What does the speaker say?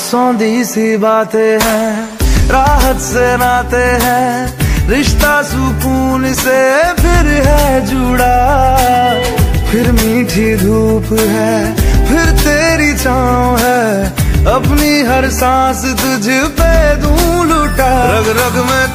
सौंधी सी बातें हैं, राहत से नाते हैं, रिश्ता सुकून से फिर है जुड़ा। फिर मीठी धूप है, फिर तेरी छाँव है, अपनी हर सांस तुझ पे दूँ लुटा। रग रग में